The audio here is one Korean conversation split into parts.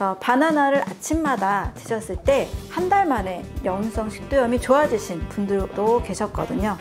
어, 바나나를 아침마다 드셨을 때 한 달 만에 역류성 식도염이 좋아지신 분들도 계셨거든요.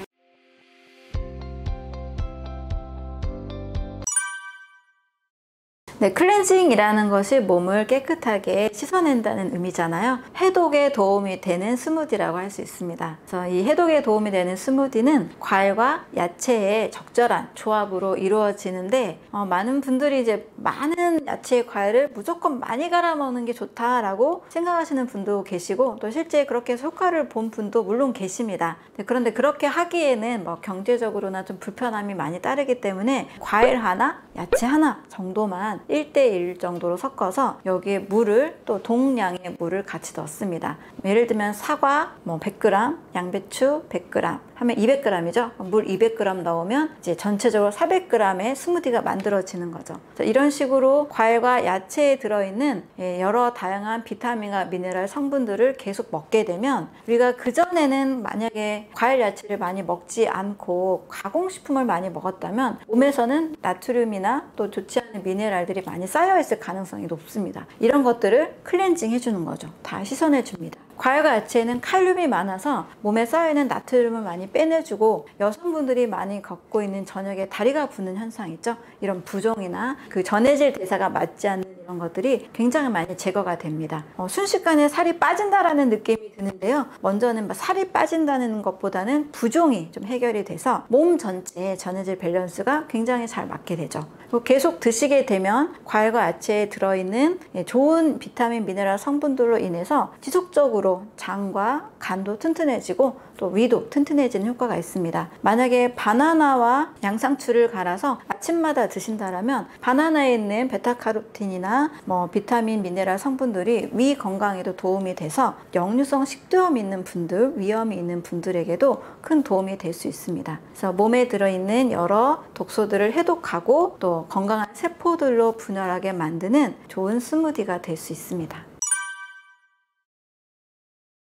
네, 클렌징이라는 것이 몸을 깨끗하게 씻어낸다는 의미잖아요. 해독에 도움이 되는 스무디라고 할 수 있습니다. 그래서 이 해독에 도움이 되는 스무디는 과일과 야채의 적절한 조합으로 이루어지는데 어, 많은 분들이 이제 많은 야채 과일을 무조건 많이 갈아 먹는 게 좋다라고 생각하시는 분도 계시고 또 실제 그렇게 효과를 본 분도 물론 계십니다. 네, 그런데 그렇게 하기에는 뭐 경제적으로나 좀 불편함이 많이 따르기 때문에 과일 하나, 야채 하나 정도만 1대1 정도로 섞어서 여기에 물을 또 동량의 물을 같이 넣습니다. 예를 들면 사과 뭐 100g, 양배추 100g 하면 200g이죠. 물 200g 넣으면 이제 전체적으로 400g의 스무디가 만들어지는 거죠. 이런 식으로 과일과 야채에 들어있는 예, 여러 다양한 비타민과 미네랄 성분들을 계속 먹게 되면 우리가 그전에는 만약에 과일 야채를 많이 먹지 않고 가공식품을 많이 먹었다면 몸에서는 나트륨이나 또 좋지 않은 미네랄들이 많이 쌓여 있을 가능성이 높습니다. 이런 것들을 클렌징 해주는 거죠. 다 씻어내 줍니다. 과일과 야채에는 칼륨이 많아서 몸에 쌓여있는 나트륨을 많이 빼내주고 여성분들이 많이 겪고 있는 저녁에 다리가 붓는 현상 있죠? 이런 부종이나 그 전해질 대사가 맞지 않는 이런 것들이 굉장히 많이 제거가 됩니다. 어, 순식간에 살이 빠진다라는 느낌이 드는데요. 먼저는 살이 빠진다는 것보다는 부종이 좀 해결이 돼서 몸 전체의 전해질 밸런스가 굉장히 잘 맞게 되죠. 계속 드시게 되면 과일과 야채에 들어있는 예, 좋은 비타민, 미네랄 성분들로 인해서 지속적으로 장과 간도 튼튼해지고 또 위도 튼튼해지는 효과가 있습니다. 만약에 바나나와 양상추를 갈아서 아침마다 드신다면 바나나에 있는 베타카로틴이나 뭐 비타민, 미네랄 성분들이 위 건강에도 도움이 돼서 역류성 식도염 있는 분들, 위염이 있는 분들에게도 큰 도움이 될 수 있습니다. 그래서 몸에 들어있는 여러 독소들을 해독하고 또 건강한 세포들로 분열하게 만드는 좋은 스무디가 될 수 있습니다.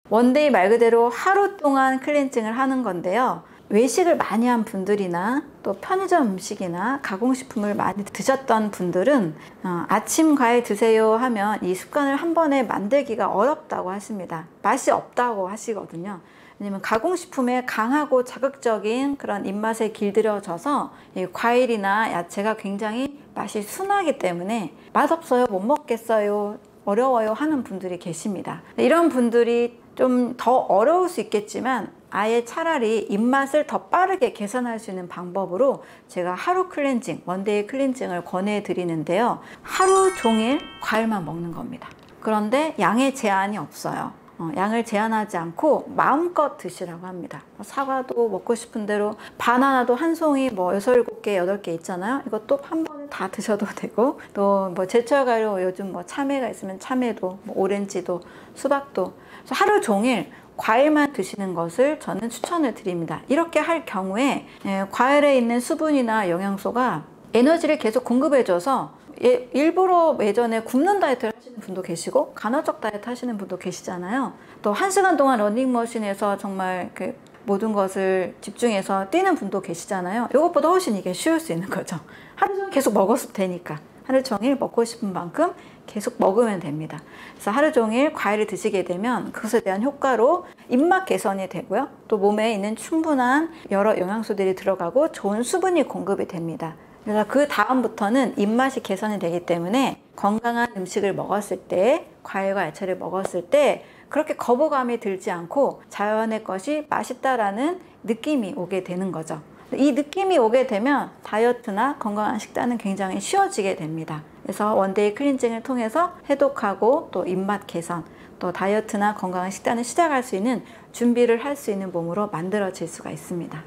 One day 말 그대로 하루 동안 클렌징을 하는 건데요. 외식을 많이 한 분들이나 또 편의점 음식이나 가공식품을 많이 드셨던 분들은 어, 아침 과일 드세요 하면 이 습관을 한 번에 만들기가 어렵다고 하십니다. 맛이 없다고 하시거든요. 왜냐면 가공식품에 강하고 자극적인 그런 입맛에 길들여져서 과일이나 야채가 굉장히 맛이 순하기 때문에 맛없어요, 못 먹겠어요, 어려워요 하는 분들이 계십니다. 이런 분들이 좀 더 어려울 수 있겠지만 아예 차라리 입맛을 더 빠르게 개선할 수 있는 방법으로 제가 하루 클렌징, one day 클렌징을 권해 드리는데요. 하루 종일 과일만 먹는 겁니다. 그런데 양의 제한이 없어요. 어, 양을 제한하지 않고 마음껏 드시라고 합니다. 뭐 사과도 먹고 싶은 대로 바나나도 한 송이 뭐 6, 7개, 8개 있잖아요. 이것도 한 번에 다 드셔도 되고 또 뭐 제철 과일로 요즘 뭐 참외가 있으면 참외도 뭐 오렌지도 수박도 하루 종일 과일만 드시는 것을 저는 추천을 드립니다. 이렇게 할 경우에 예, 과일에 있는 수분이나 영양소가 에너지를 계속 공급해줘서 예, 일부러 예전에 굶는 다이어트를 하시는 분도 계시고 간헐적 다이어트 하시는 분도 계시잖아요. 또 한 시간 동안 러닝머신에서 정말 그 모든 것을 집중해서 뛰는 분도 계시잖아요. 이것보다 훨씬 이게 쉬울 수 있는 거죠. 하루 종일 계속 먹었을 테니까. 하루 종일 먹고 싶은 만큼 계속 먹으면 됩니다. 그래서 하루 종일 과일을 드시게 되면 그것에 대한 효과로 입맛 개선이 되고요. 또 몸에 있는 충분한 여러 영양소들이 들어가고 좋은 수분이 공급이 됩니다. 그래서 그 다음부터는 입맛이 개선이 되기 때문에 건강한 음식을 먹었을 때 과일과 야채를 먹었을 때 그렇게 거부감이 들지 않고 자연의 것이 맛있다라는 느낌이 오게 되는 거죠. 이 느낌이 오게 되면 다이어트나 건강한 식단은 굉장히 쉬워지게 됩니다. 그래서 one day 클렌징을 통해서 해독하고 또 입맛 개선, 또 다이어트나 건강한 식단을 시작할 수 있는 준비를 할 수 있는 몸으로 만들어질 수가 있습니다.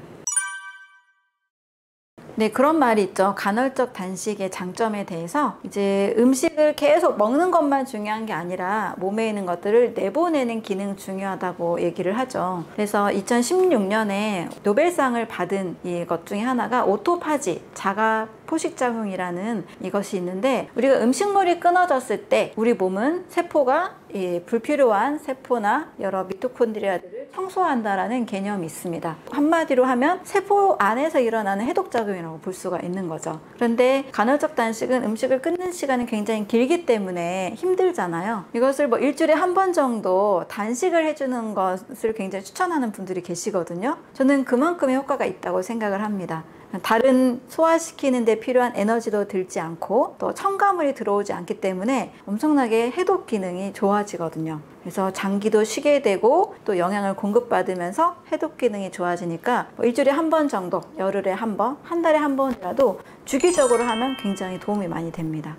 네, 그런 말이 있죠. 간헐적 단식의 장점에 대해서 이제 음식을 계속 먹는 것만 중요한 게 아니라 몸에 있는 것들을 내보내는 기능 중요하다고 얘기를 하죠. 그래서 2016년에 노벨상을 받은 이것 중에 하나가 오토파지, 자가 포식작용이라는 이것이 있는데 우리가 음식물이 끊어졌을 때 우리 몸은 세포가 불필요한 세포나 여러 미토콘드리아들을 청소한다라는 개념이 있습니다. 한마디로 하면 세포 안에서 일어나는 해독작용이라고 볼 수가 있는 거죠. 그런데 간헐적 단식은 음식을 끊는 시간이 굉장히 길기 때문에 힘들잖아요. 이것을 뭐 일주일에 한 번 정도 단식을 해주는 것을 굉장히 추천하는 분들이 계시거든요. 저는 그만큼의 효과가 있다고 생각을 합니다. 다른 소화시키는 데 필요한 에너지도 들지 않고 또 첨가물이 들어오지 않기 때문에 엄청나게 해독 기능이 좋아지거든요. 그래서 장기도 쉬게 되고 또 영양을 공급받으면서 해독 기능이 좋아지니까 뭐 일주일에 한 번 정도, 열흘에 한 번, 한 달에 한 번이라도 주기적으로 하면 굉장히 도움이 많이 됩니다.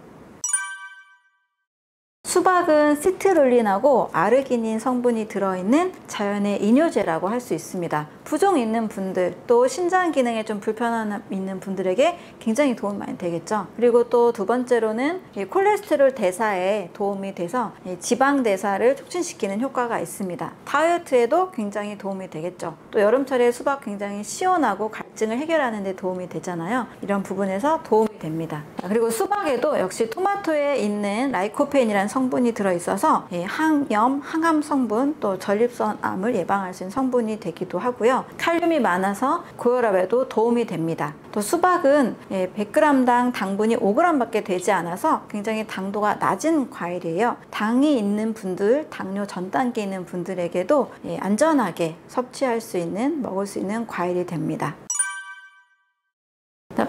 수박은 시트롤린하고 아르기닌 성분이 들어있는 자연의 이뇨제라고 할 수 있습니다. 부종 있는 분들 또 신장 기능에 좀 불편함 있는 분들에게 굉장히 도움이 많이 되겠죠. 그리고 또 두 번째로는 콜레스테롤 대사에 도움이 돼서 지방 대사를 촉진시키는 효과가 있습니다. 다이어트에도 굉장히 도움이 되겠죠. 또 여름철에 수박 굉장히 시원하고 갈증을 해결하는 데 도움이 되잖아요. 이런 부분에서 도움이 됩니다. 그리고 수박에도 역시 토마토에 있는 라이코펜이라는 성분이 들어있어서 항염, 항암 성분 또 전립선암을 예방할 수 있는 성분이 되기도 하고요. 칼륨이 많아서 고혈압에도 도움이 됩니다. 또 수박은 100g당 당분이 5g밖에 되지 않아서 굉장히 당도가 낮은 과일이에요. 당이 있는 분들, 당뇨 전 단계 있는 분들에게도 안전하게 섭취할 수 있는, 먹을 수 있는 과일이 됩니다.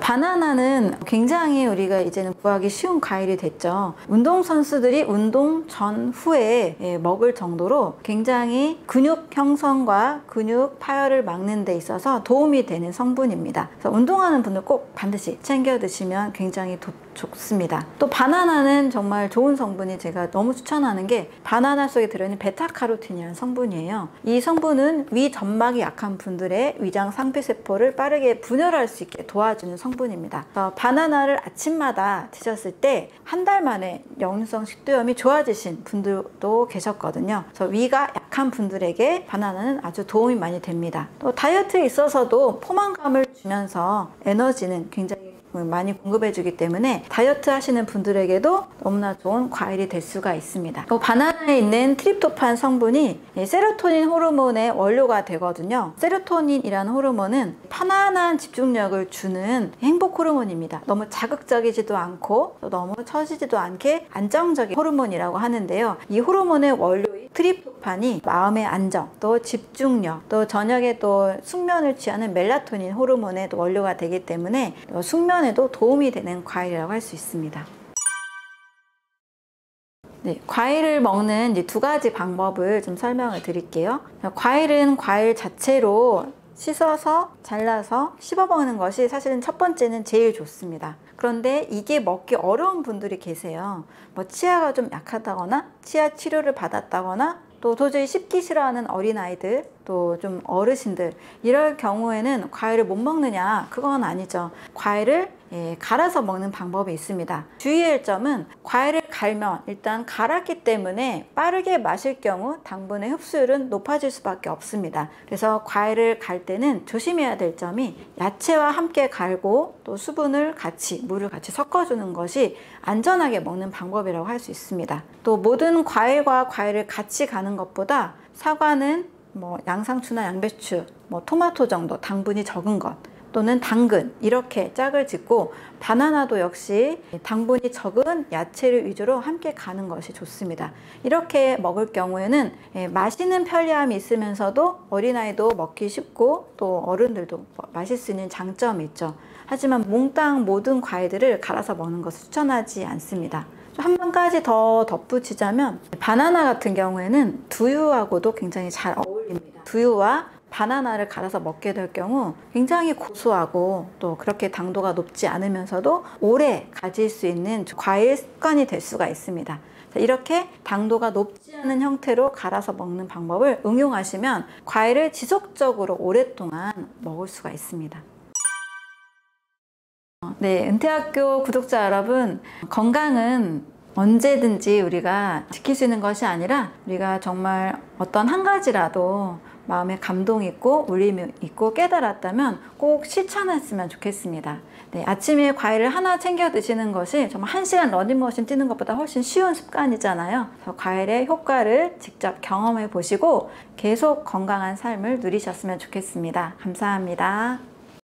바나나는 굉장히 우리가 이제는 구하기 쉬운 과일이 됐죠. 운동선수들이 운동 전후에 예, 먹을 정도로 굉장히 근육 형성과 근육 파열을 막는 데 있어서 도움이 되는 성분입니다. 그래서 운동하는 분들 꼭 반드시 챙겨 드시면 굉장히 도, 좋습니다. 또 바나나는 정말 좋은 성분이 제가 너무 추천하는 게 바나나 속에 들어있는 베타카로틴이라는 성분이에요. 이 성분은 위 점막이 약한 분들의 위장 상피세포를 빠르게 분열할 수 있게 도와주는 성분입니다. 바나나를 아침마다 드셨을 때 한 달 만에 역류성 식도염이 좋아지신 분들도 계셨거든요. 그래서 위가 약한 분들에게 바나나는 아주 도움이 많이 됩니다. 또 다이어트에 있어서도 포만감을 주면서 에너지는 굉장히 많이 공급해 주기 때문에 다이어트 하시는 분들에게도 너무나 좋은 과일이 될 수가 있습니다. 또 바나나에 있는 트립토판 성분이 세로토닌 호르몬의 원료가 되거든요. 세로토닌이라는 호르몬은 편안한 집중력을 주는 행복 호르몬입니다. 너무 자극적이지도 않고 너무 처지지도 않게 안정적인 호르몬이라고 하는데요. 이 호르몬의 원료인 트립토판이 마음의 안정, 또 집중력, 또 저녁에 또 숙면을 취하는 멜라토닌 호르몬의 원료가 되기 때문에 숙면 훈련에도 도움이 되는 과일이라고 할 수 있습니다. 네, 과일을 먹는 두 가지 방법을 좀 설명을 드릴게요. 과일은 과일 자체로 씻어서 잘라서 씹어 먹는 것이 사실은 첫 번째는 제일 좋습니다. 그런데 이게 먹기 어려운 분들이 계세요. 뭐 치아가 좀 약하다거나 치아 치료를 받았다거나 또 도저히 씹기 싫어하는 어린아이들 또 좀 어르신들 이럴 경우에는 과일을 못 먹느냐? 그건 아니죠. 과일을 예, 갈아서 먹는 방법이 있습니다. 주의할 점은 과일을 갈면 일단 갈았기 때문에 빠르게 마실 경우 당분의 흡수율은 높아질 수밖에 없습니다. 그래서 과일을 갈 때는 조심해야 될 점이 야채와 함께 갈고 또 수분을 같이 물을 같이 섞어주는 것이 안전하게 먹는 방법이라고 할 수 있습니다. 또 모든 과일과 과일을 같이 가는 것보다 사과는 뭐 양상추나 양배추, 뭐 토마토 정도 당분이 적은 것 또는 당근 이렇게 짝을 짓고 바나나도 역시 당분이 적은 야채를 위주로 함께 가는 것이 좋습니다. 이렇게 먹을 경우에는 예, 마시는 편리함이 있으면서도 어린아이도 먹기 쉽고 또 어른들도 마실 수 있는 장점이 있죠. 하지만 몽땅 모든 과일들을 갈아서 먹는 것을 추천하지 않습니다. 한 가지 더 덧붙이자면 바나나 같은 경우에는 두유하고도 굉장히 잘 어울립니다. 두유와 바나나를 갈아서 먹게 될 경우 굉장히 고소하고 또 그렇게 당도가 높지 않으면서도 오래 가질 수 있는 과일 습관이 될 수가 있습니다. 이렇게 당도가 높지 않은 형태로 갈아서 먹는 방법을 응용하시면 과일을 지속적으로 오랫동안 먹을 수가 있습니다. 네, 은퇴학교 구독자 여러분, 건강은 언제든지 우리가 지킬 수 있는 것이 아니라 우리가 정말 어떤 한 가지라도 마음에 감동 있고 울림 있고 깨달았다면 꼭 실천했으면 좋겠습니다. 네, 아침에 과일을 하나 챙겨 드시는 것이 정말 한 시간 러닝머신 뛰는 것보다 훨씬 쉬운 습관이잖아요. 그래서 과일의 효과를 직접 경험해 보시고 계속 건강한 삶을 누리셨으면 좋겠습니다. 감사합니다.